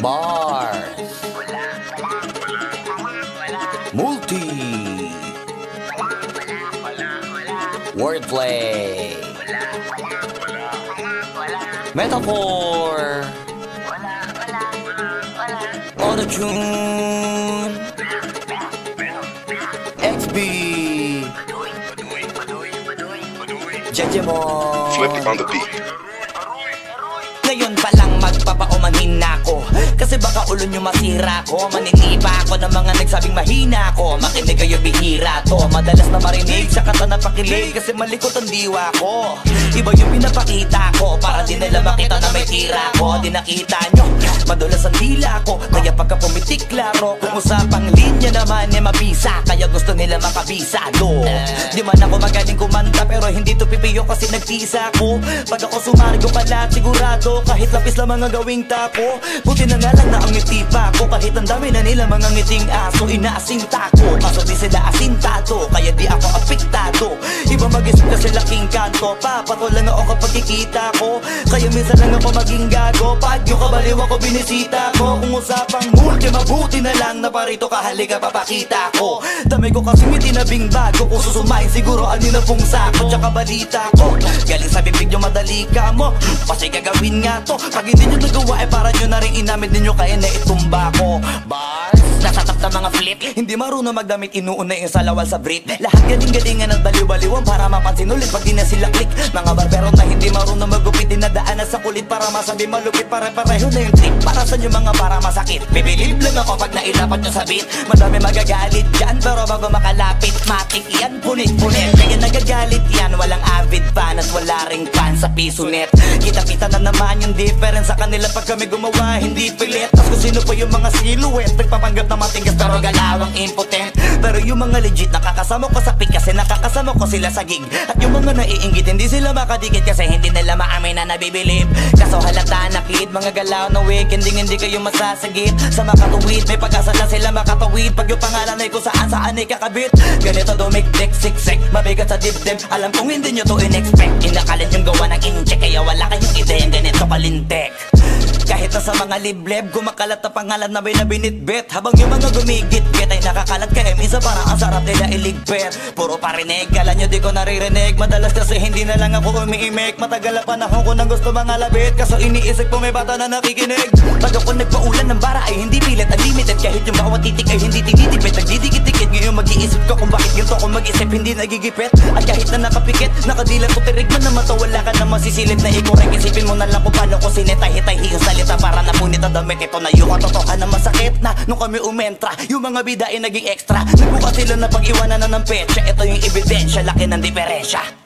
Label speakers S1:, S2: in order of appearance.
S1: Bars Multi. Wordplay. Metaphor. Auto-tune. XB Jejemon.
S2: Flip it on the beat.
S1: Ngayon pa lang magpapaumanhin na ako Kasi baka ulo nyo masira ko. Maniniba ako ng mga nagsabing mahina ko Makinig kayo bihira to. Madalas na marinig sa kata na pakilig Kasi malikot ang diwa ko. Iba yung pinapakita ko Para di nila makita na may tira ko. Di nakita nyo Madulas ang dila ko. Kaya pagka pumitik klaro Kung usapang linya naman eh mabisa. Kaya gusto nila makabisado Di man ako kumanta Pero hindi to pipiyo kasi nagtisa ko Pag ako sumargo pala sigurado Kahit lapis lang mga gawing tapo Buti na nga lang na ang ngiti pa ko Kahit ang dami na nila mga ngiting aso Inaasinta ko Kaso di sila asintado Kaya di ako apektado. Iba mag-isip kasi laking kanto Papato lang ako kapag kikita ko. Kaya minsan lang ako maging gago. Pag yung kabaliw ako binisita ko. Kung usapang multi mabuti na lang Na parito ka halika papakita ko. Dami ko kasi may tinabing bago. Kung susumain siguro ano na pong sako Tsaka balita ko. Galing sa bibig nyo madali ka mo. Kasi gagawin nga to. Pag hindi nyo nagawa eh para nyo na rin inamin. Ninyo Kaya na itumba ko. Bars Nasa na mga flip. Hindi marunong magdamit inuuna yung salawal sa brit Lahat galing-galingan ng baliw-baliwan Para mapansin ulit pag di na sila click. Mga barbero na hindi marunong magupit Dinadaanan sa kulit para masabi malupit Pare-pareho na yung trip Para sa inyo mga para masakit. Bibilib lang ako pag nailapat nyo sa beat Madami magagalit dyan Pero bago makalapit Matik yan punit-punit. Kaya nagagalit yan Walang avid fan At wala ring fan sa piso net. Kita-kita na naman yung difference Sa kanila pag kami gumawa Hindi pilit. Tapos kung sino pa yung mga silhouette Nagpapanggap na matigas Pero galawang impotent. Pero yung mga legit Nakakasama ko sa pick Kasi nakakasama ko sila sa gig. At yung mga naiingit Hindi sila makadikit Kasi hindi nila maamin na nabibilib. Kaso halata na kid Mga galaw na wig. Hindi hindi kayo masasagit. Sa makatuwid May pag-asa na sila makatawid. Pag yung pangalan ay kung saan saan ay kakabit. Ganito dumikdik siksik Mabigat sa dibdib. Alam kong hindi nyo to in-expect. Inakalit yung gawa ng incheck Kaya wala kayong ideya Ganito kalintek kahit na sa mga libleb Kumakalat na pangalan na may nabinitbit. Habang yung mga gumigit-git Ay nakakalat kaya minsan parang ang sarap nila iligpit. Puro parinig Kala nyo di ko naririnig. Madalas kasi hindi na lang ako umiimik. Matagal na panahon ko nang gusto mga labit. Kaso iniisip ko may bata na nakikinig. Pag ako nagpaulan ng bara ay hindi pilit Unlimited kahit yung bawat titik ay hindi tinitipid Nagdidikit-dikit ngayon mag-iisip ko Kung bakit ganito ako mag-isip. Hindi nagigipit. At kahit na nakapikit Nakadila ko tirig man na mata Wala ka na masisilip na ikorek Isipin mo na lang kung paano ko sinetay-hitay Para napunit ang damit. Ito na yung katotohan na masakit na. Nung kami umentra Yung mga bida ay naging extra. Nagbuka sila na pag-iwanan na ng petsa Ito yung ebidensya Laki ng diferensya